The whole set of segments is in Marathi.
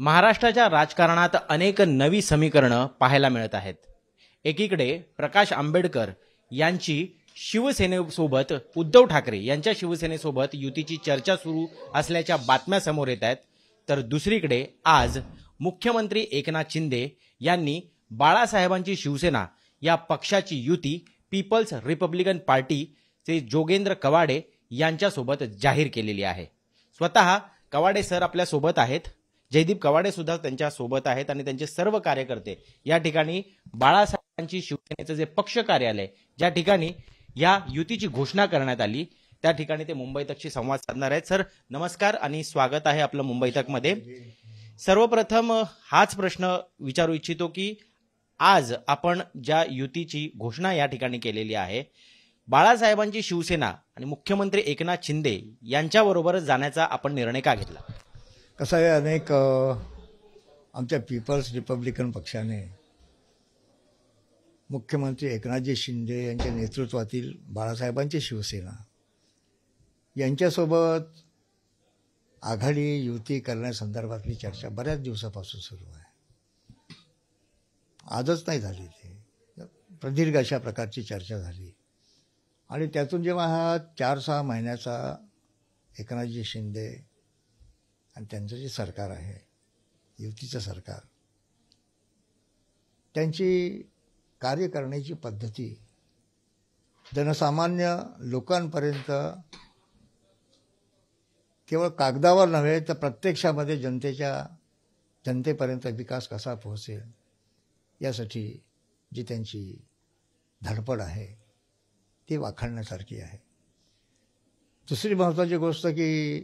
महाराष्ट्राच्या राजकारणात अनेक नवी समीकरणं पाहायला मिळत आहेत. एकीकडे प्रकाश आंबेडकर यांची शिवसेनेसोबत उद्धव ठाकरे यांच्या शिवसेनेसोबत युतीची चर्चा सुरू असल्याच्या बातम्या समोर येत आहेत. तर दुसरीकडे आज मुख्यमंत्री एकनाथ शिंदे यांनी बाळासाहेबांची शिवसेना या पक्षाची युती पीपल्स रिपब्लिकन पार्टीचे जोगेंद्र कवाडे यांच्यासोबत जाहीर केलेली आहे. स्वतः कवाडे सर आपल्यासोबत आहेत. जयदीप कवाडे सुद्धा त्यांच्यासोबत आहेत आणि त्यांचे सर्व कार्यकर्ते या ठिकाणी बाळासाहेबांची शिवसेनेचं जे पक्ष कार्यालय ज्या ठिकाणी या युतीची घोषणा करण्यात आली त्या ठिकाणी ते मुंबई तकशी संवाद साधणार आहेत. सर नमस्कार आणि स्वागत आहे आपलं मुंबई तकमध्ये. सर्वप्रथम हाच प्रश्न विचारू इच्छितो की आज आपण ज्या युतीची घोषणा या ठिकाणी केलेली आहे बाळासाहेबांची शिवसेना आणि मुख्यमंत्री एकनाथ शिंदे यांच्याबरोबर जाण्याचा आपण निर्णय का घेतला? कसं आहे अनेक आमच्या पीपल्स रिपब्लिकन पक्षाने मुख्यमंत्री एकनाथजी शिंदे यांच्या नेतृत्वातील बाळासाहेबांची शिवसेना यांच्यासोबत आघाडी युती करण्यासंदर्भातली चर्चा बऱ्याच दिवसापासून सुरू आहे. आजच नाही झाली ती. प्रदीर्घ अशा प्रकारची चर्चा झाली. आणि त्यातून जेव्हा हा चार सहा महिन्याचा एकनाथजी शिंदे आणि त्यांचं जे सरकार आहे युतीचं सरकार त्यांची कार्य करण्याची पद्धती जनसामान्य लोकांपर्यंत केवळ कागदावर नव्हे तर प्रत्यक्षामध्ये जनतेच्या जनतेपर्यंत विकास कसा पोहोचेल यासाठी जी त्यांची धडपड आहे ती वाखाणण्यासारखी आहे. दुसरी महत्त्वाची गोष्ट की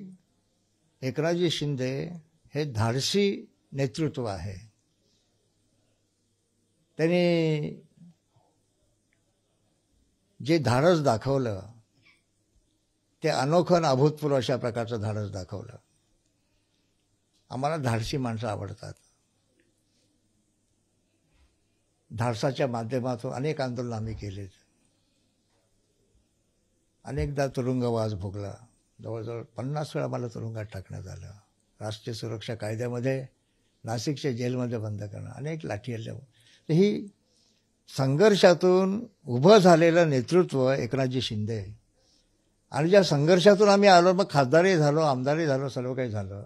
एकनाथजी शिंदे हे धाडसी नेतृत्व आहे. त्यांनी जे धाडस दाखवलं ते अनोखं अभूतपूर्व अशा प्रकारचं धाडस दाखवलं. आम्हाला धाडसी माणसं आवडतात. धाडसाच्या माध्यमातून अनेक आंदोलन आम्ही केलेत. अनेकदा तुरुंगवास भोगला. जवळजवळ पन्नास वेळा मला तुरुंगात टाकण्यात आलं. राष्ट्रीय सुरक्षा कायद्यामध्ये नाशिकच्या जेलमध्ये बंद करणं अनेक लाठी हल्ल्या तर ही संघर्षातून उभं झालेलं नेतृत्व एकनाथजी शिंदे. आणि ज्या संघर्षातून आम्ही आलो मग खासदारही झालो आमदारही झालो सर्व काही झालं.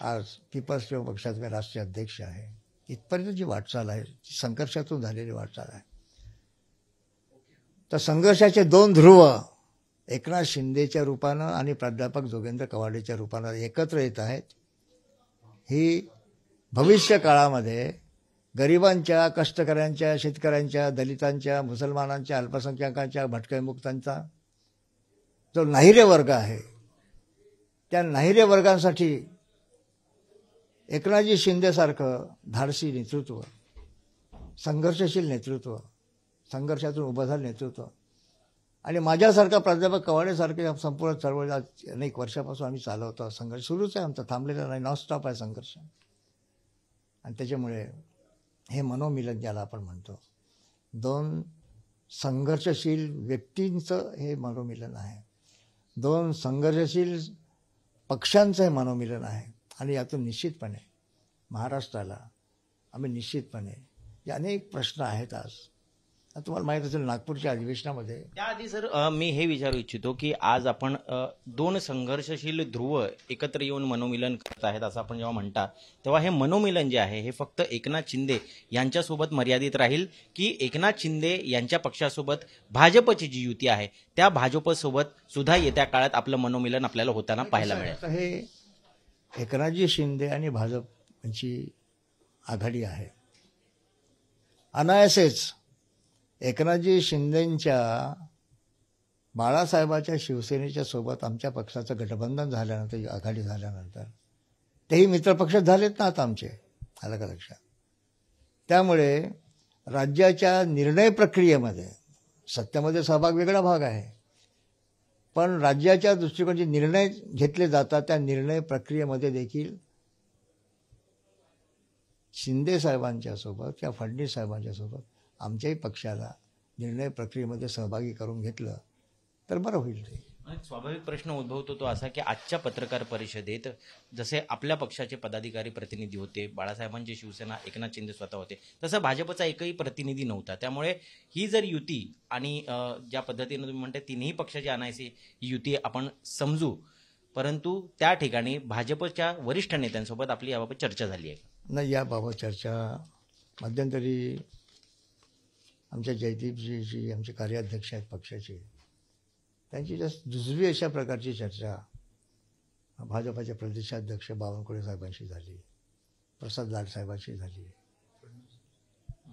आज पीपल्स किंवा पक्षाचे राष्ट्रीय अध्यक्ष आहे. इथपर्यंत जी वाटचाल आहे ती संघर्षातून झालेली वाटचाल आहे. तर संघर्षाचे दोन ध्रुव एकनाथ शिंदेच्या रूपानं आणि प्राध्यापक जोगेंद्र कवाडेच्या रूपानं एकत्र येत आहेत. ही भविष्य काळामध्ये गरिबांच्या कष्टकऱ्यांच्या शेतकऱ्यांच्या दलितांच्या मुसलमानांच्या अल्पसंख्याकांच्या भटकयमुक्तांचा जो नाहिरे वर्ग आहे त्या नाहिरे वर्गांसाठी एकनाथजी शिंदेसारखं धाडसी नेतृत्व संघर्षशील नेतृत्व संघर्षातून उभं झालं नेतृत्व आणि माझ्यासारखा प्राध्यापक कवाडेसारखे संपूर्ण चळवळ आज अनेक वर्षापासून आम्ही चालवतो. संघर्ष सुरूच आहे आमचा. थांबलेला नाही. नॉनस्टॉप आहे संघर्ष. आणि त्याच्यामुळे हे मनोमिलन ज्याला आपण म्हणतो दोन संघर्षशील व्यक्तींचं हे मनोमिलन आहे. दोन संघर्षशील पक्षांचं हे मनोमिलन आहे. आणि यातून निश्चितपणे महाराष्ट्राला आम्ही निश्चितपणे जे अनेक प्रश्न आहेत आज. तुम्हाला माहीत असेल नागपूरच्या अधिवेशनामध्ये त्याआधी सर अ, मी हे विचारू इच्छितो की आज आपण अ, दोन संघर्षशील ध्रुव एकत्र येऊन मनोमिलन करत आहेत असं आपण जेव्हा म्हणता तेव्हा हे मनोमिलन जे आहे हे फक्त एकनाथ शिंदे यांच्यासोबत मर्यादित राहील की एकनाथ शिंदे यांच्या पक्षासोबत भाजपची जी युती आहे त्या भाजपसोबत सुद्धा येत्या काळात आपलं मनोमिलन आपल्याला होताना पाहायला मिळेल. आता हे एकनाथजी शिंदे आणि भाजप यांची आघाडी आहे. अनायासेच एकनाथजी शिंदेंच्या बाळासाहेबाच्या शिवसेनेच्या सोबत आमच्या पक्षाचं गठबंधन झाल्यानंतर आघाडी झाल्यानंतर तेही मित्रपक्ष झालेत ना आता आमचे? आलं का लक्षात? त्यामुळे राज्याच्या निर्णय प्रक्रियेमध्ये सत्तेमध्ये सहभाग वेगळा भाग आहे. पण राज्याच्या दृष्टिकोनाचे निर्णय घेतले जातात त्या निर्णय प्रक्रियेमध्ये देखील शिंदे साहेबांच्या सोबत किंवा फडणवीस साहेबांच्या सोबत आमच्याही पक्षाला निर्णय प्रक्रियेमध्ये सहभागी करून घेतलं तर बरं होईल ते. स्वाभाविक प्रश्न उद्भवतो तो असा की आजच्या पत्रकार परिषदेत जसे आपल्या पक्षाचे पदाधिकारी प्रतिनिधी होते बाळासाहेबांची शिवसेना एकनाथ शिंदे स्वतः होते तसं भाजपचा एकही प्रतिनिधी नव्हता. त्यामुळे ही जर युती आणि ज्या पद्धतीनं तुम्ही म्हणता तिन्ही पक्षाची आणायची ही युती आपण समजू परंतु त्या ठिकाणी भाजपच्या वरिष्ठ नेत्यांसोबत आपली याबाबत चर्चा झाली आहे. नाही याबाबत चर्चा मध्यंतरी आमच्या जयदीपजी जी आमचे कार्याध्यक्ष आहेत पक्षाचे त्यांची जास्त दुजवी अशा प्रकारची चर्चा भाजपाचे प्रदेशाध्यक्ष बावनकुळे साहेबांशी झाली प्रसाद लाड साहेबांशी झाली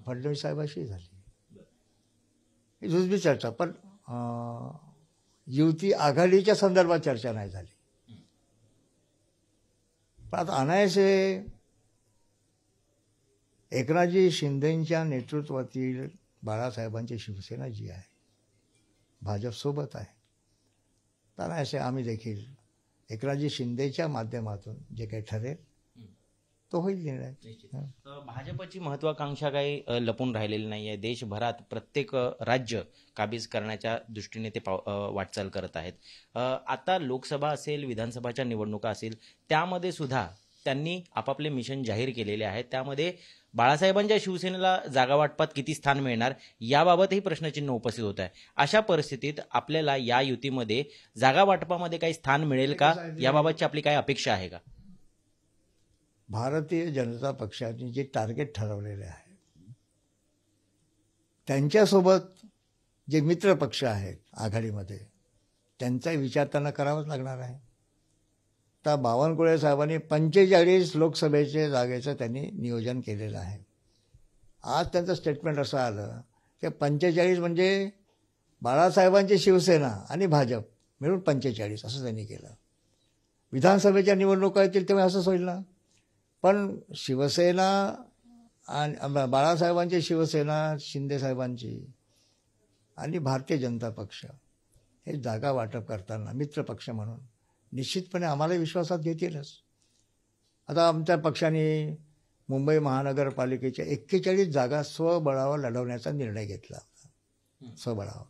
फडणवीस साहेबांशी झाली. ही दुजबी चर्चा पण युती आघाडीच्या संदर्भात चर्चा नाही झाली. पण आता अनायसे एकनाथजी शिंदेंच्या नेतृत्वातील बाळासाहेबांची शिवसेना जी आहे भाजपसोबत आहे. तर असे आम्ही देखील एकनाथजी शिंदेच्या माध्यमातून जे काही ठरेल तो होईल निर्णय. भाजपची महत्वाकांक्षा काही लपून राहिलेली नाही आहे देशभरात प्रत्येक राज्य काबीज करण्याच्या दृष्टीने ते वाटचाल करत आहेत. आता लोकसभा असेल विधानसभाच्या निवडणुका असेल त्यामध्ये सुद्धा त्यांनी आपापले मिशन जाहीर केलेले आहेत. त्यामध्ये बाळासाहेबांच्या शिवसेनेला जागा वाटपात किती स्थान मिळणार याबाबतही प्रश्नचिन्ह उपस्थित होत आहे. अशा परिस्थितीत आपल्याला या युतीमध्ये जागा वाटपामध्ये काही स्थान मिळेल का? याबाबतची आपली काय अपेक्षा आहे का? भारतीय जनता पक्षाने जे टार्गेट ठरवलेले आहे त्यांच्यासोबत जे मित्र पक्ष आहेत आघाडीमध्ये त्यांचाही विचार त्यांना करावाच लागणार आहे. तर बावनकुळे साहेबांनी पंचेचाळीस लोकसभेचे जागेचं त्यांनी नियोजन केलेलं आहे. आज त्यांचं स्टेटमेंट असं आलं की पंचेचाळीस म्हणजे बाळासाहेबांची शिवसेना आणि भाजप मिळून पंचेचाळीस असं त्यांनी केलं. विधानसभेच्या निवडणुका येतील तेव्हा असंच होईल ना? पण शिवसेना आणि बाळासाहेबांची शिवसेना शिंदेसाहेबांची आणि भारतीय जनता पक्ष हे जागा वाटप करताना मित्रपक्ष म्हणून निश्चितपणे आम्हाला विश्वासात घेतीलच. आता आमच्या पक्षाने मुंबई महानगरपालिकेच्या एक्केचाळीस जागा स्वबळावर लढवण्याचा निर्णय घेतला. स्वबळावर.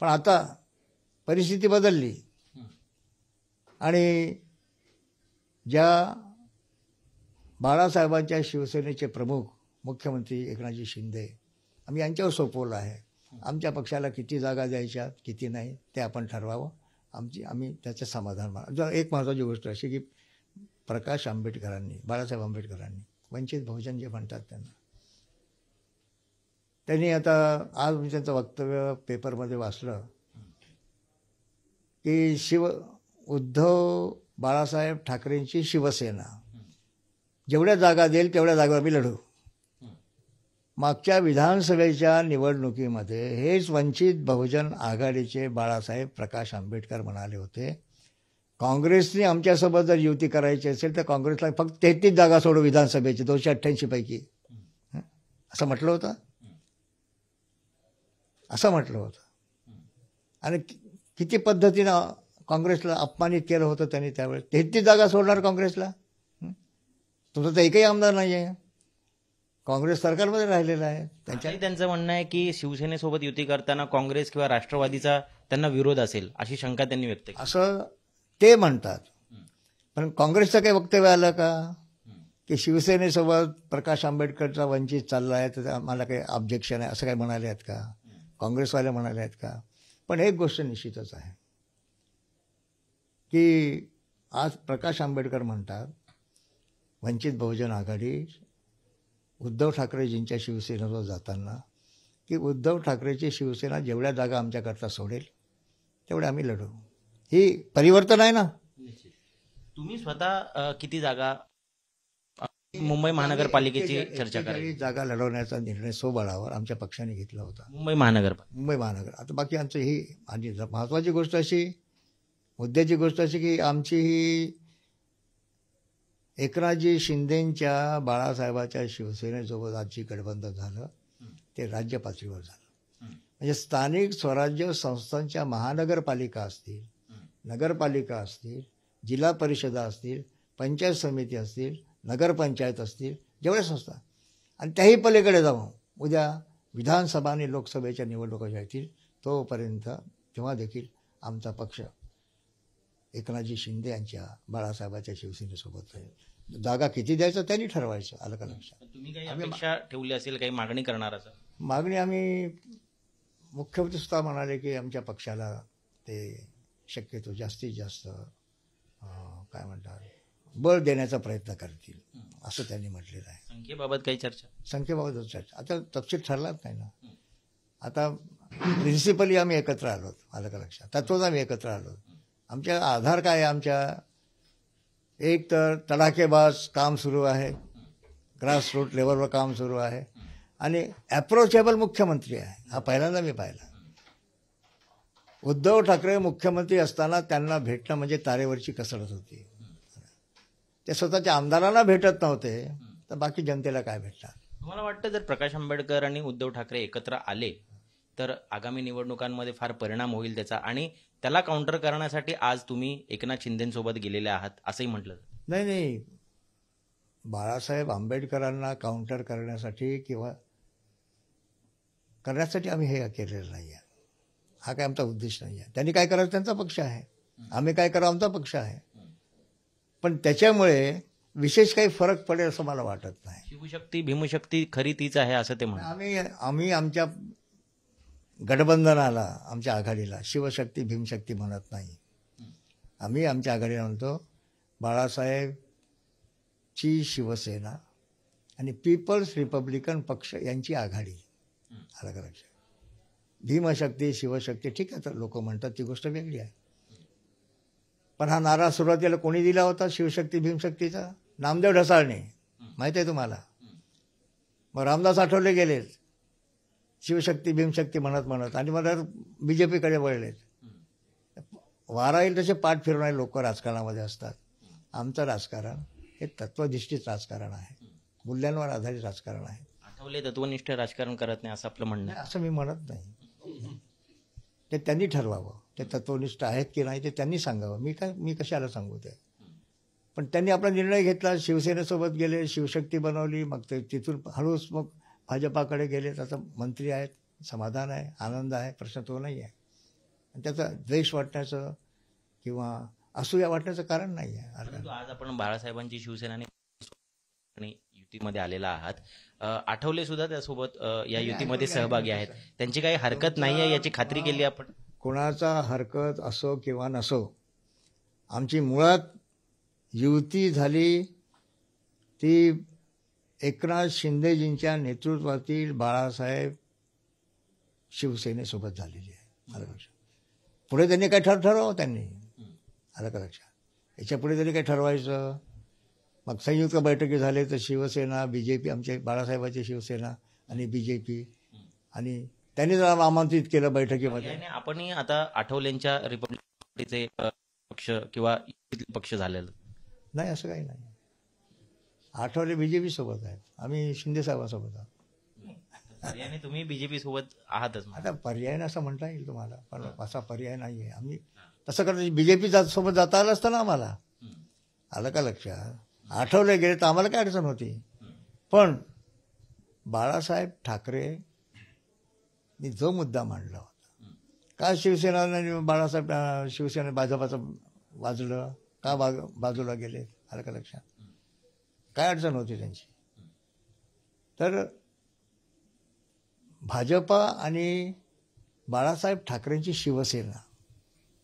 पण आता परिस्थिती बदलली. आणि ज्या बाळासाहेबांच्या शिवसेनेचे प्रमुख मुख्यमंत्री एकनाथजी शिंदे आम्ही यांच्यावर सोपवलं आहे. आमच्या पक्षाला किती जागा द्यायच्या किती नाही ते आपण ठरवावं. आमची आम्ही त्याचं समाधान माना जर एक महत्त्वाची गोष्ट अशी की प्रकाश आंबेडकरांनी बाळासाहेब आंबेडकरांनी वंचित बहुजन जे म्हणतात त्यांना. त्यांनी आता आज मी त्यांचं वक्तव्य पेपरमध्ये वाचलं की शिव उद्धव बाळासाहेब ठाकरेंची शिवसेना. जेवढ्या जागा देईल तेवढ्या जागेवर आम्ही लढू. मागच्या विधानसभेच्या निवडणुकीमध्ये हेच वंचित बहुजन आघाडीचे बाळासाहेब प्रकाश आंबेडकर म्हणाले होते. काँग्रेसने आमच्यासोबत जर युती करायची असेल तर काँग्रेसला फक्त तेहतीस जागा सोडू विधानसभेची दोनशे अठ्ठ्याऐंशीपैकी असं म्हटलं होतं? असं म्हटलं होतं. आणि किती पद्धतीनं काँग्रेसला अपमानित केलं होतं त्यांनी त्यावेळेस तेहतीस जागा सोडणार काँग्रेसला? हं? तुमचा तर एकही आमदार नाही आहे काँग्रेस सरकारमध्ये राहिलेला आहे. त्यांच्या त्यांचं म्हणणं आहे की शिवसेनेसोबत युती करताना काँग्रेस किंवा राष्ट्रवादीचा त्यांना विरोध असेल अशी शंका त्यांनी व्यक्त केली. असं ते म्हणतात. पण काँग्रेसचं काही वक्तव्य आलं का? की शिवसेनेसोबत प्रकाश आंबेडकरचा वंचित चालला आहे तर आम्हाला काही ऑब्जेक्शन आहे असं काही म्हणाले आहेत का? काँग्रेसवाले म्हणाले आहेत का? पण एक गोष्ट निश्चितच आहे. की आज प्रकाश आंबेडकर म्हणतात वंचित बहुजन आघाडी उद्धव ठाकरेजींच्या शिवसेनेवर जाताना की उद्धव ठाकरेची शिवसेना जेवढ्या जागा आमच्याकरता सोडेल तेवढ्या आम्ही लढू ही परिवर्तन आहे ना? तुम्ही स्वतः किती जागा मुंबई महानगरपालिकेची चर्चा करा जागा लढवण्याचा निर्णय स्वबळावर आमच्या पक्षाने घेतला होता. मुंबई महानगरपालिका. मुंबई महानगर. आता बाकी आमचं ही आणि महत्त्वाची गोष्ट अशी मुद्द्याची गोष्ट अशी की आमची ही एकनाथजी शिंदेंच्या बाळासाहेबाच्या शिवसेनेसोबत आजची गठबंधन झालं. ते राज्य पातळीवर झालं. म्हणजे स्थानिक स्वराज्य संस्थांच्या महानगरपालिका असतील नगरपालिका असतील जिल्हा परिषदा असतील पंचायत समिती असतील नगरपंचायत असतील जेवढ्या संस्था. आणि त्याही पलीकडे जाऊन उद्या विधानसभा आणि लोकसभेच्या निवडणुका ज्या येतील तोपर्यंत तेव्हा देखील आमचा पक्ष एकनाथजी शिंदे यांच्या बाळासाहेबाच्या शिवसेनेसोबत जागा किती द्यायचं त्यांनी ठरवायचं आलं का लक्षात? तुम्ही काही अपेक्षा ठेवली असेल काही मागणी करणार असं मागणी आम्ही मुख्यमंत्री सुद्धा म्हणाले की आमच्या पक्षाला ते शक्यतो जास्तीत जास्त काय म्हणतात बळ देण्याचा प्रयत्न करतील असं त्यांनी म्हटलेलं आहे. संख्येबाबत काही चर्चा? संख्येबाबत चर्चा. आता तपशील ठरलाच नाही ना. आता प्रिन्सिपली आम्ही एकत्र आलो आलं का लक्षात? तत्वच आम्ही एकत्र आलो. आमच्या आधार काय आहे आमच्या? एक तर तडाखेबाज काम सुरू आहे. ग्रास रूट लेवलवर काम सुरू आहे. आणि ॲप्रोचेबल मुख्यमंत्री आहे. हा पहिल्यांदा मी पाहिला. उद्धव ठाकरे मुख्यमंत्री असताना त्यांना भेटणं म्हणजे तारेवरची कसरत होती. ते स्वतःच्या आमदारांना भेटत नव्हते. तर बाकी जनतेला काय भेटणार? तुम्हाला वाटतं जर प्रकाश आंबेडकर आणि उद्धव ठाकरे एकत्र आले तर आगामी निवडणुकांमध्ये फार परिणाम होईल त्याचा? आणि त्याला काउंटर करण्यासाठी आज तुम्ही एकनाथ शिंदेसोबत गेलेले आहात असंही म्हटलं. नाही नाही. बाळासाहेब आंबेडकरांना काउंटर करण्यासाठी किंवा करण्यासाठी आम्ही हे केलेलं नाही आहे. हा काय आमचा उद्देश नाही आहे. त्यांनी काय करायचं त्यांचा पक्ष आहे. आम्ही काय करावं आमचा पक्ष आहे. पण त्याच्यामुळे विशेष काही फरक पडेल असं मला वाटत नाही. शिवशक्ती भीमशक्ती खरी तीच आहे असं ते म्हणतात. आम्ही आम्ही आमच्या गठबंधनाला आमच्या आघाडीला शिवशक्ती भीमशक्ती म्हणत नाही. आम्ही आमच्या आघाडीला म्हणतो बाळासाहेबची शिवसेना आणि पीपल्स रिपब्लिकन पक्ष यांची आघाडी. आलं का भीमशक्ती शिवशक्ती ठीक आहे तर लोक म्हणतात ती गोष्ट वेगळी आहे. पण हा नारा सुरुवातीला कोणी दिला होता शिवशक्ती भीमशक्तीचा? नामदेव ढसाळणे. माहिती आहे तुम्हाला? मग रामदास आठवले गेलेत. शिवशक्ती भीमशक्ती म्हणत म्हणत. आणि मला बी जे पीकडे वळलेत. वारा येईल तसे पाठ फिरवणारे लोक राजकारणामध्ये असतात. आमचं राजकारण हे तत्वनिष्ठित राजकारण आहे. मूल्यांवर आधारित राजकारण आहे. आठवले तत्वनिष्ठ राजकारण करत नाही असं आपलं म्हणणं असं मी म्हणत नाही. ते त्यांनी ठरवावं. ते तत्वनिष्ठ आहेत की नाही ते त्यांनी सांगावं. मी काय मी कशाला सांगू ते? पण त्यांनी आपला निर्णय घेतला. शिवसेनेसोबत गेले शिवशक्ती बनवली. मग ते तिथून हळूच मग भाजपाकडे गेले आता मंत्री आहेत समाधान आहे आनंद आहे प्रश्न तो नाही आहे. आणि त्याचा द्वेष वाटण्याचं किंवा असूया वाटण्याचं कारण नाही आहे. आज आपण बाळासाहेबांची शिवसेना आणि युतीमध्ये आलेला आहात. आठवले सुद्धा त्यासोबत या युतीमध्ये सहभागी आहेत. त्यांची काही हरकत नाही आहे याची खात्री केली आपण? कोणाचा हरकत असो किंवा नसो आमची मुळात युती झाली ती एकनाथ शिंदेजींच्या नेतृत्वातील बाळासाहेब शिवसेनेसोबत झालेली आहे आलं लक्षात? पुढे त्यांनी काय ठर ठरवावं त्यांनी? आलं का लक्षात? याच्यापुढे त्यांनी काय ठरवायचं? मग संयुक्त बैठकी झाले तर शिवसेना बी जे पी आमचे बाळासाहेबांची शिवसेना आणि बी जे पी आणि त्यांनी जर आमंत्रित केलं बैठकीमध्ये. याने आपणही आता आठवलेंच्या रिपब्लिक पक्ष किंवा पक्ष झालेलं. नाही असं काही नाही. आठवले बी जे पी सोबत आहेत. आम्ही शिंदे साहेबांसोबत आहोत. याने तुम्ही बीजेपी सोबत आहातच आता पर्याय असं म्हणता येईल तुम्हाला पण असा पर्याय नाही आहे आम्ही तसं करता बी जे पी सोबत जाता आलं असतं ना आम्हाला. आलं का लक्षात? आठवले गेले तर आम्हाला काय अडचण होती? पण बाळासाहेब ठाकरे नी जो मुद्दा मांडला होता. का शिवसेना बाळासाहेब शिवसेना भाजपाचं वाजलं? का बाजूला गेले? आलं का लक्षात? काय अडचण होती त्यांची? तर भाजपा आणि बाळासाहेब ठाकरेंची शिवसेना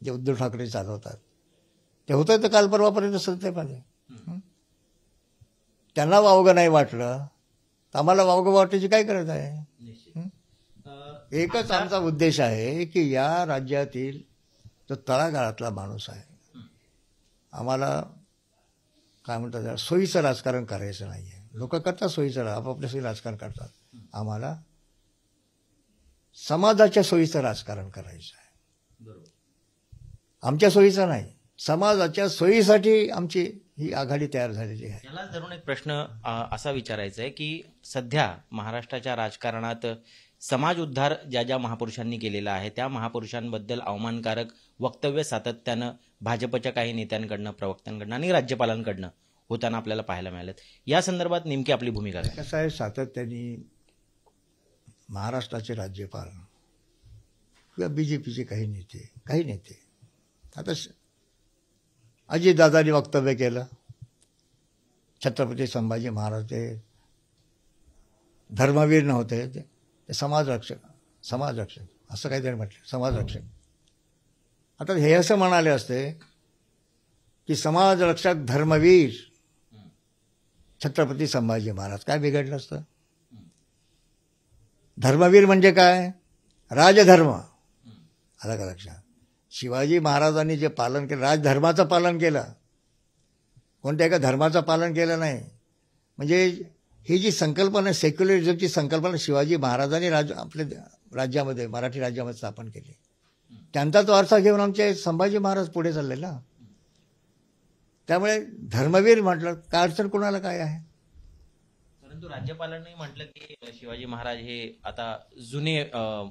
जे उद्धव ठाकरे चालवतात ते होतं तर काल परवापर्यंत सत्तेमध्ये हं? त्यांना वावगं नाही वाटलं. तर आम्हाला वावगं वाटायची काय गरज आहे? एकच आमचा उद्देश आहे की या राज्यातील जो तळागाळातला माणूस आहे आम्हाला काय म्हणतात सोयीचं राजकारण करायचं नाही आहे लोक करतात सोयीचं आपापल्या सोयी राजकारण करतात. आम्हाला समाजाच्या सोयीचं राजकारण करायचं आहे. आमच्या सोयीचं नाही. समाजाच्या सोयीसाठी आमची ही आघाडी तयार झालेली आहे. याला धरून एक प्रश्न असा विचारायचा आहे की सध्या महाराष्ट्राच्या राजकारणात समाज उद्धार ज्या ज्या महापुरुषांनी केलेला आहे त्या महापुरुषांबद्दल अवमानकारक वक्तव्य सातत्यानं भाजपच्या काही नेत्यांकडनं प्रवक्त्यांकडनं आणि राज्यपालांकडनं होताना आपल्याला पाहायला मिळालेत. या संदर्भात नेमकी आपली भूमिका काय? कसं आहे सातत्याने महाराष्ट्राचे राज्यपाल किंवा बी जे पीचे काही नेते काही नेते. आता अजितदादांनी वक्तव्य केलं. छत्रपती संभाजी महाराज ते धर्मवीर नव्हते ते ते समाजरक्षक समाजरक्षक असं काहीतरी म्हटलं समाजरक्षक. आता हे असं म्हणाले असते की समाज रक्षक धर्मवीर छत्रपती संभाजी महाराज. काय बिघडलं असतं? धर्मवीर म्हणजे काय? राजधर्म. आलं का लक्षात? शिवाजी महाराजांनी जे पालन केलं राजधर्माचं पालन केलं. कोणत्या एका धर्माचं पालन केलं नाही. म्हणजे ही जी संकल्पना सेक्युलरिझमची संकल्पना शिवाजी महाराजांनी राज आपल्या राज्यामध्ये मराठी राज्यामध्ये स्थापन केली. त्यांचा तो अर्थ घेऊन आमचे संभाजी महाराज पुढे चालले ना. त्यामुळे धर्मवीर म्हटलं काय अडचण कोणाला काय आहे? परंतु राज्यपालांनी म्हटलं की शिवाजी महाराज हे आता जुने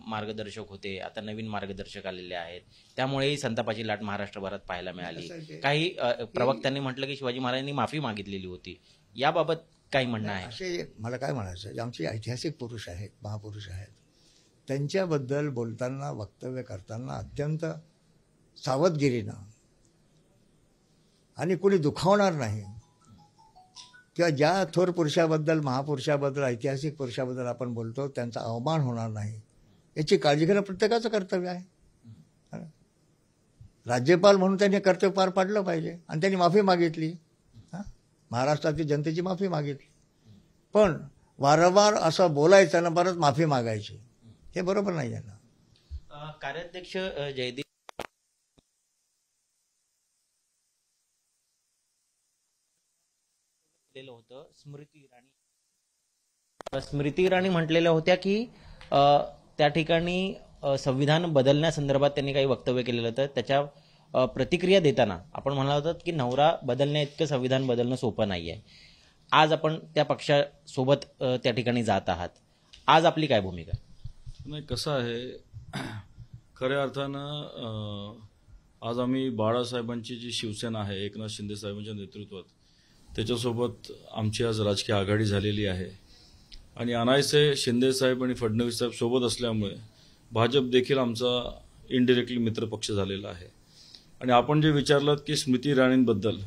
मार्गदर्शक होते आता नवीन मार्गदर्शक आलेले आहेत. त्यामुळेही संतापाची लाट महाराष्ट्रभरात पाहायला मिळाली. काही प्रवक्त्यांनी म्हटलं की शिवाजी महाराजांनी माफी मागितलेली होती. याबाबत काही म्हणणं आहे? असे मला काय म्हणायचं आमचे ऐतिहासिक पुरुष आहेत महापुरुष आहेत. त्यांच्याबद्दल बोलताना वक्तव्य करताना अत्यंत सावधगिरीनं आणि कुणी दुखावणार नाही. किंवा ज्या थोर पुरुषाबद्दल महापुरुषाबद्दल ऐतिहासिक पुरुषाबद्दल आपण बोलतो त्यांचा अवमान होणार नाही. याची काळजी घेणं प्रत्येकाचं कर्तव्य आहे. राज्यपाल म्हणून त्यांनी कर्तव्य पार पाडलं पाहिजे. आणि त्यांनी माफी मागितली. महाराष्ट्रातील जनतेची माफी मागितली. पण वारंवार असं बोलायचं ना परत माफी मागायची. हे बरोबर नाही आहे कार्याध्यक्ष जयदीप होतं स्मृती इराणी. स्मृती इराणी म्हटलेल्या होत्या की त्या ठिकाणी संविधान बदलण्यासंदर्भात त्यांनी काही वक्तव्य केलेलं होतं. त्याच्या प्रतिक्रिया देताना आपण म्हणाला होता की नवरा बदलण्या इतकं संविधान बदलणं सोपं नाही आहे आज आपण त्या पक्षासोबत त्या ठिकाणी जात आहात. आज आपली काय भूमिका? नाही कसं आहे खऱ्या अर्थानं आज आम्ही बाळासाहेबांची जी शिवसेना आहे एकनाथ शिंदे साहेबांच्या नेतृत्वात त्याच्यासोबत आमची आज राजकीय आघाडी झालेली आहे. आणि अनायसे शिंदे साहेब आणि फडणवीस साहेब सोबत असल्यामुळे भाजप देखील आमचा इनडिरेक्टली मित्रपक्ष झालेला आहे. आणि आपण जे विचारलं की स्मृती इराणींबद्दल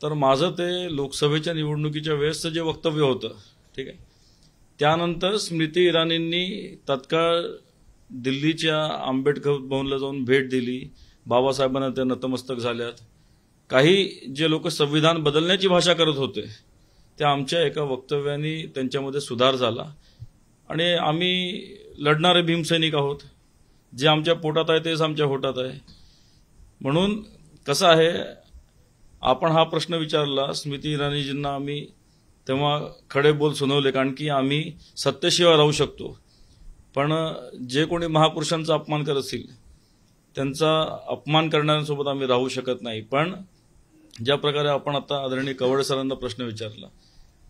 तर माझं ते लोकसभेच्या निवडणुकीच्या वेळेसचं जे वक्तव्य होतं ठीक आहे त्यानंतर स्मृती इराणींनी तत्काळ दिल्लीच्या आंबेडकर भवनला जाऊन भेट दिली. बाबासाहेबांना त्या नतमस्तक झाल्यात. काही जे लोक संविधान बदलण्याची भाषा करत होते त्या आमच्या एका वक्तव्याने त्यांच्यामध्ये सुधार झाला. आणि आम्ही लढणारे भीमसैनिक आहोत. जे आमच्या पोटात आहे तेच आमच्या होटात आहे. म्हणून कसं आहे आपण हा प्रश्न विचारला स्मृती इराणीजींना आम्ही तेव्हा खडे बोल सुनावले कारण की आम्ही सत्तेशिवाय राहू शकतो. पण जे कोणी महापुरुषांचा अपमान करत असतील त्यांचा अपमान करणाऱ्यांसोबत आम्ही राहू शकत नाही. पण ज्या प्रकारे आपण आता आदरणीय कवडे सरांना प्रश्न विचारला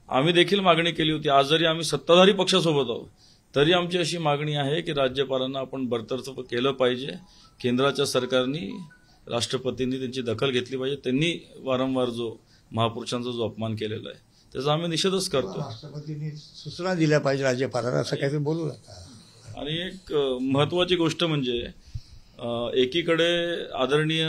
आम्ही देखील मागणी केली होती आज जरी आम्ही सत्ताधारी पक्षासोबत आहोत तरी आमची अशी मागणी आहे की राज्यपालांना आपण बरतर्फ केलं पाहिजे. केंद्राच्या सरकारनी राष्ट्रपतींनी त्यांची दखल घेतली पाहिजे. त्यांनी वारंवार जो महापुरुषांचा जो अपमान केलेला आहे त्याचा आम्ही निषेधच करतो. राष्ट्रपतींनी सूचना दिल्या पाहिजे राज्यपालांना असं काहीतरी बोलू नका. आणि एक महत्वाची गोष्ट म्हणजे एकीकडे आदरणीय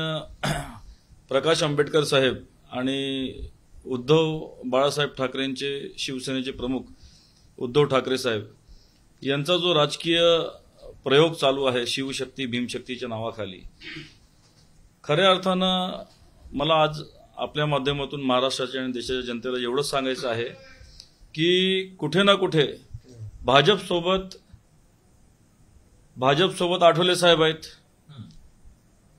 प्रकाश आंबेडकर साहेब आणि उद्धव बाळासाहेब ठाकरेंचे शिवसेनेचे प्रमुख उद्धव ठाकरे साहेब यांचा जो राजकीय प्रयोग चालू आहे शिवशक्ती भीमशक्तीच्या नावाखाली खऱ्या अर्थानं मला आज आपल्या माध्यमातून महाराष्ट्राच्या आणि देशाच्या जनतेला एवढंच सांगायचं आहे की कुठे ना कुठे भाजपसोबत भाजपसोबत आठवले साहेब आहेत.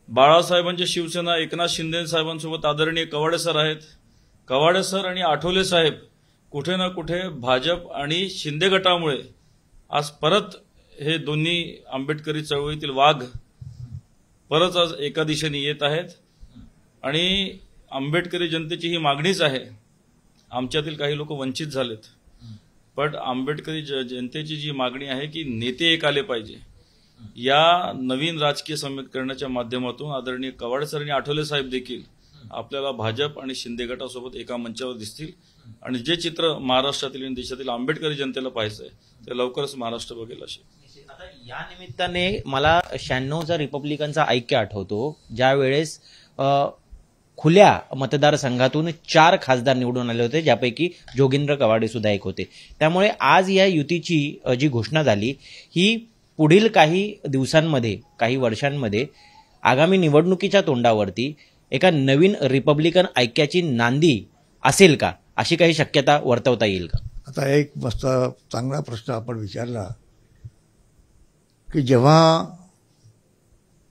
बाळासाहेबांची शिवसेना एकनाथ शिंदे साहेबांसोबत आदरणीय कवाडे सर आहेत. कवाडे सर आणि आठवले साहेब कुठे ना कुठे भाजप आणि शिंदे गटामुळे आज परत हे दोन्ही आंबेडकरी चळवळीतील वाघ परत आज एका दिशेने येत आहेत. आणि आंबेडकरी जनतेची ही मागणीच आहे. आमच्यातील काही लोक वंचित झालेत. पण आंबेडकरी जनतेची जी मागणी आहे की नेते एक आले पाहिजे. या नवीन राजकीय समीकरणाच्या माध्यमातून आदरणीय कवाड सर आणि आठवले साहेब देखील आपल्याला भाजप आणि शिंदे गटासोबत एका मंचावर दिसतील. आणि जे चित्र महाराष्ट्रातील आणि देशातील आंबेडकरी जनतेला पाहायचं आहे ते लवकरच महाराष्ट्र बघेल असे. आता या निमित्ताने मला शहाण्णवचा रिपब्लिकनचा ऐक्य आठवतो. ज्या वेळेस खुल्या मतदारसंघातून चार खासदार निवडून आले होते ज्यापैकी जोगेंद्र कवाडे सुद्धा एक होते. त्यामुळे आज या युतीची जी घोषणा झाली ही पुढील काही दिवसांमध्ये काही वर्षांमध्ये आगामी निवडणुकीच्या तोंडावरती एका नवीन रिपब्लिकन ऐक्याची नांदी असेल का? अशी काही शक्यता वर्तवता येईल का? आता एक मस्त चांगला प्रश्न आपण विचारला की जेव्हा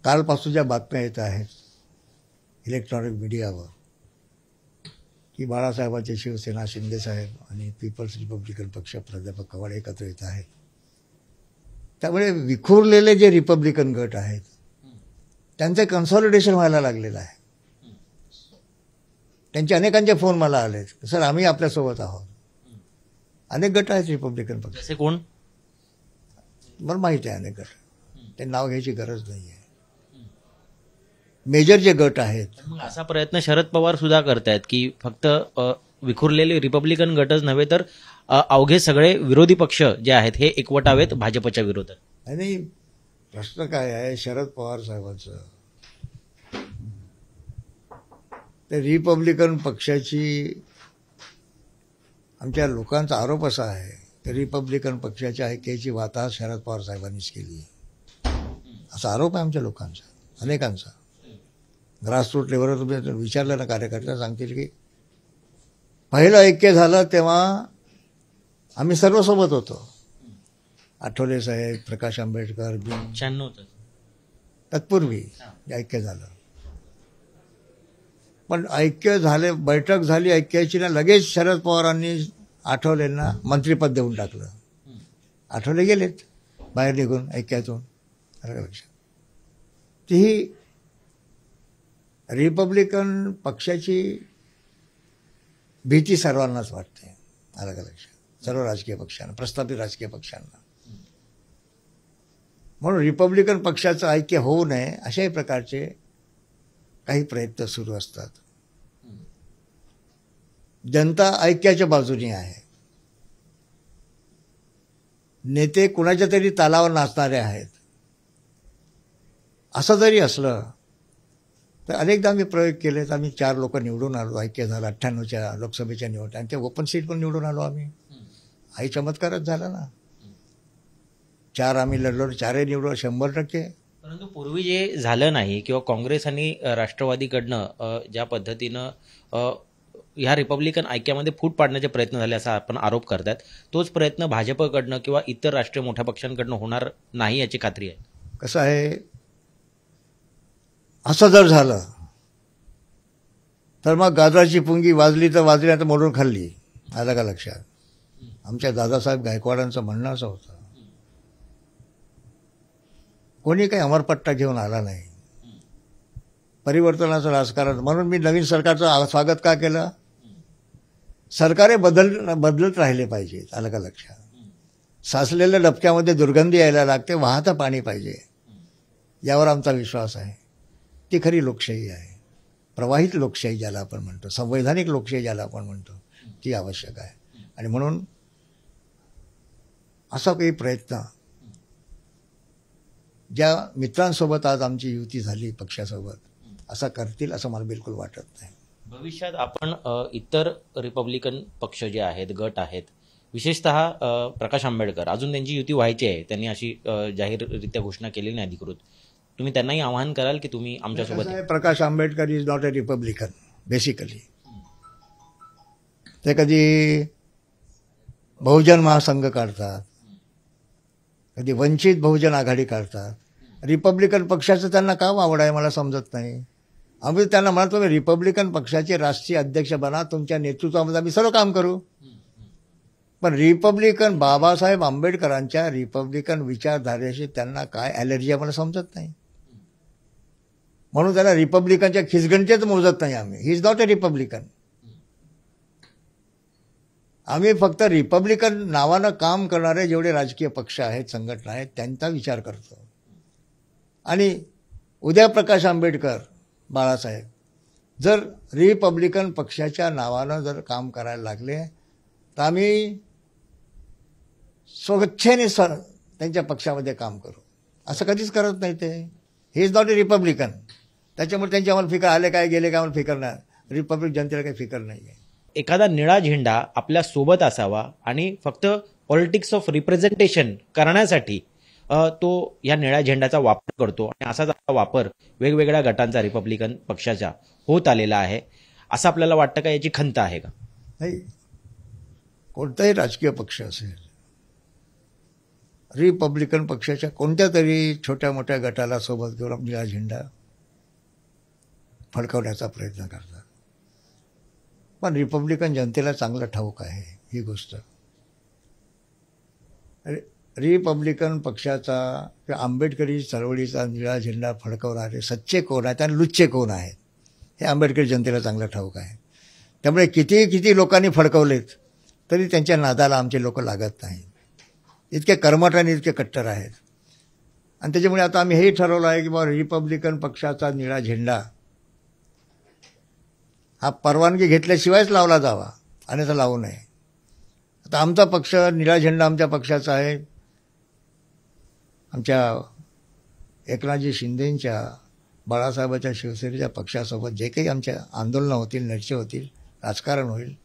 कालपासून ज्या बातम्या येत आहेत इलेक्ट्रॉनिक मीडियावर की बाळासाहेबांची शिवसेना शिंदेसाहेब आणि पीपल्स रिपब्लिकन पक्ष प्राध्यापक कवाड एकत्र येत आहेत. त्यामुळे विखुरलेले जे रिपब्लिकन गट आहेत त्यांचं कन्सॉलिडेशन व्हायला लागलेलं आहे. त्यांचे अनेकांचे फोन मला आलेत सर आम्ही आपल्यासोबत आहोत. अनेक गट आहेत रिपब्लिकन पक्ष. कोण? मला माहिती आहे अनेक गट. ते नाव घ्यायची गरज नाही आहे मेजर जे गट आहेत. असा प्रयत्न शरद पवार सुद्धा करतायत की फक्त विखुरलेले रिपब्लिकन गटच नव्हे तर अवघे सगळे विरोधी पक्ष जे आहेत हे एकवटावेत भाजपच्या विरोधात. आणि प्रश्न काय आहे शरद पवार साहेबांचं? ते रिपब्लिकन पक्षाची आमच्या लोकांचा आरोप असा आहे की रिपब्लिकन पक्षाच्या ऐक्याची वाता शरद पवार साहेबांनीच केली असा आरोप आहे आमच्या लोकांचा अनेकांचा. ग्रासरूट लेवलवर तुम्ही विचारलं ना कार्यकर्त्या सांगतील की पहिलं ऐक्य झालं तेव्हा आम्ही सर्व सोबत होतो. आठवले साहेब प्रकाश आंबेडकर बिन शहाण्णवच तत्पूर्वी ऐक्य झालं. पण ऐक्य झाले बैठक झाली ऐक्याची ना लगेच शरद पवारांनी आठवलेंना मंत्रिपद देऊन टाकलं. आठवले गेलेत बाहेर निघून ऐक्यातून. लक्षात ती ही रिपब्लिकन पक्षाची भीती सर्वांनाच वाटते. अलग लक्षात? सर्व राजकीय पक्षांना प्रस्थापित राजकीय पक्षांना. म्हणून रिपब्लिकन पक्षाचं ऐक्य होऊ नये अशाही प्रकारचे काही प्रयत्न सुरू असतात. जनता ऐक्याच्या बाजूने आहे. नेते कुणाच्या तरी तालावर नाचणारे आहेत. असं जरी असलं तर अनेकदा आम्ही प्रयोग केलेत. आम्ही चार लोक निवडून आलो. ऐक्य झालं अठ्ठ्याण्णवच्या लोकसभेच्या निवड आणि त्या ओपन सीट पण निवडून आलो आम्ही. हाही चमत्कारच झाला ना. चार आम्ही लढलो चारही निवडलो शंभर टक्के. परंतु पूर्वी जे झालं नाही किंवा काँग्रेस आणि राष्ट्रवादीकडनं ज्या पद्धतीनं ह्या रिपब्लिकन ऐक्यामध्ये फूट पाडण्याचे प्रयत्न झाले असा आपण आरोप करतात तोच प्रयत्न भाजपकडनं किंवा इतर राष्ट्रीय मोठ्या पक्षांकडनं होणार नाही याची खात्री आहे. कसं आहे असं जर झालं तर मग गाजराची पुंगी वाजली तर वाजली आता मोडून खाल्ली. आलं का लक्षात? आमच्या दादासाहेब गायकवाडांचं म्हणणं असं होतं. कोणी काही अमरपट्टा घेऊन आला नाही. परिवर्तनाचं राजकारण. म्हणून मी नवीन सरकारचं आ- स्वागत का केलं? सरकारे बदल बदलत राहिले पाहिजेत आलं का लक्षात? साचलेल्या डबक्यामध्ये दुर्गंधी यायला लागते वाहतं पाणी पाहिजे. यावर आमचा विश्वास आहे. ती खरी लोकशाही आहे. प्रवाहित लोकशाही ज्याला आपण म्हणतो संवैधानिक लोकशाही ज्याला आपण म्हणतो ती आवश्यक आहे. आणि म्हणून असा काही प्रयत्न ज्या मित्रांसोबत आज आमची युती झाली पक्षासोबत असा करतील असं मला बिलकुल वाटत नाही. भविष्यात आपण इतर रिपब्लिकन पक्ष जे आहेत गट आहेत विशेषतः प्रकाश आंबेडकर अजून त्यांची युती व्हायची आहे त्यांनी अशी जाहीररित्या घोषणा केलेली नाही अधिकृत. तुम्ही त्यांनाही आवाहन कराल की तुम्ही आमच्यासोबत Prakash Ambedkar is not a republican basically ते कधी बहुजन महासंघ काढतात कधी वंचित बहुजन आघाडी काढतात. रिपब्लिकन पक्षाचं त्यांना का आवड आहे मला समजत नाही. आम्ही त्यांना म्हणतो "तुम्ही रिपब्लिकन पक्षाचे राष्ट्रीय अध्यक्ष बना तुमच्या नेतृत्वामध्ये आम्ही सर्व काम करू. पण रिपब्लिकन बाबासाहेब आंबेडकरांच्या रिपब्लिकन विचारधारेशी त्यांना काय ॲलर्जी आहे मला समजत नाही. म्हणून त्याला रिपब्लिकनच्या खिसगणचेच मोजत नाही आम्ही. He is not a republican आम्ही फक्त रिपब्लिकन नावानं काम करणारे जेवढे राजकीय पक्ष आहेत संघटना आहेत त्यांचा विचार करतो. आणि उद्या प्रकाश आंबेडकर बाळासाहेब जर रिपब्लिकन पक्षाच्या नावानं जर काम करायला लागले तर आम्ही स्वच्छेने स त्यांच्या पक्षामध्ये काम करू. असं कधीच करत नाही ते. He is not a republican त्याच्यामुळे त्यांची आम्हाला फिकर आले काय गेले काय आम्हाला फिकर नाही. रिपब्लिक जनतेला काही फिकर नाही आहे एखादा निळा झेंडा आपल्यासोबत असावा आणि फक्त पॉलिटिक्स ऑफ रिप्रेझेंटेशन करण्यासाठी तो या निळ्या झेंड्याचा वापर करतो आणि असाच आपला वापर वेगवेगळ्या गटांचा रिपब्लिकन पक्षाच्या होत आलेला आहे. असं आपल्याला वाटतं का? याची खंत आहे का? नाही. कोणताही राजकीय पक्ष असेल रिपब्लिकन पक्षाच्या कोणत्या तरी छोट्या मोठ्या गटाला सोबत घेऊन हा झेंडा फडकवण्याचा प्रयत्न करतात. पण रिपब्लिकन जनतेला चांगलं ठाऊक आहे ही गोष्ट. रि- रिपब्लिकन पक्षाचा किंवा आंबेडकरी चळवळीचा निळा झेंडा फडकवणारे सच्चे कोण आहेत आणि लुच्चे कोण आहेत हे आंबेडकरी जनतेला चांगलं ठाऊक आहे. त्यामुळे किती किती लोकांनी फडकवलेत तरी त्यांच्या नादाला आमचे लोक लागत नाहीत. इतके कर्मठ आणि इतके कट्टर आहेत. आणि त्याच्यामुळे आता आम्ही हेही ठरवलं आहे की बाबा रिपब्लिकन पक्षाचा निळा झेंडा हा परवानगी घेतल्याशिवायच लावला जावा अन्यथा लावू नये. आता आमचा पक्ष निळा झेंडा आमच्या पक्षाचा आहे. आमच्या एकनाथजी शिंदेंच्या बाळासाहेबाच्या शिवसेनेच्या पक्षासोबत जे काही आमच्या आंदोलनं होतील नर्चे होतील राजकारण होईल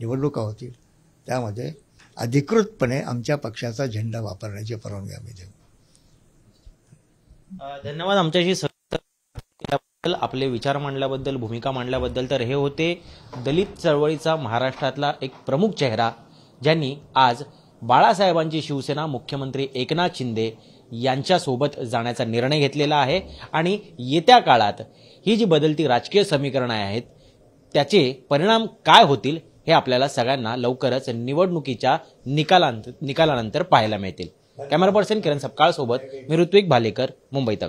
निवडणुका होतील त्यामध्ये अधिकृतपणे आमच्या पक्षाचा झेंडा वापरण्याची परवानगी आम्ही देऊ. धन्यवाद आमच्याशी. आपले विचार मांडल्याबद्दल भूमिका मांडल्याबद्दल तर हे होते दलित चळवळीचा महाराष्ट्रातला एक प्रमुख चेहरा ज्यांनी आज बाळासाहेबांची शिवसेना मुख्यमंत्री एकनाथ शिंदे यांच्यासोबत जाण्याचा निर्णय घेतलेला आहे. आणि येत्या काळात ही जी बदलती राजकीय समीकरणं आहेत त्याचे परिणाम काय होतील हे आपल्याला सगळ्यांना लवकरच निवडणुकीच्या निकालांत निकालानंतर पाहायला मिळतील. कॅमेरा पर्सन किरण सपकाळ सोबत मी ऋत्विक भालेकर मुंबई तक.